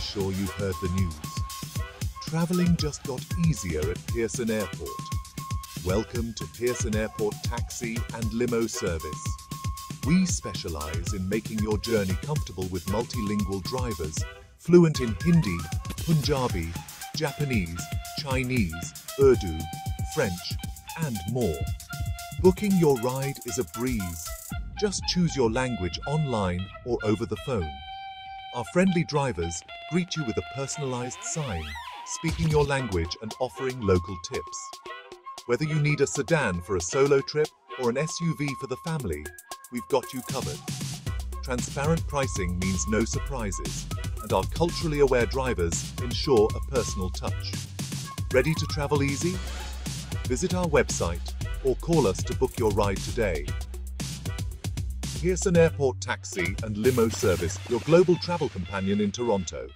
sure you've heard the news. Traveling just got easier at Pearson Airport. Welcome to Pearson Airport Taxi and Limo Service. We specialize in making your journey comfortable with multilingual drivers, fluent in Hindi, Punjabi, Japanese, Chinese, Urdu, French, and more. Booking your ride is a breeze. Just choose your language online or over the phone. Our friendly drivers greet you with a personalized sign, speaking your language and offering local tips. Whether you need a sedan for a solo trip or an SUV for the family, we've got you covered. Transparent pricing means no surprises, and our culturally aware drivers ensure a personal touch. Ready to travel easy? Visit our website or call us to book your ride today. Pearson Airport Taxi and Limo Service, your global travel companion in Toronto.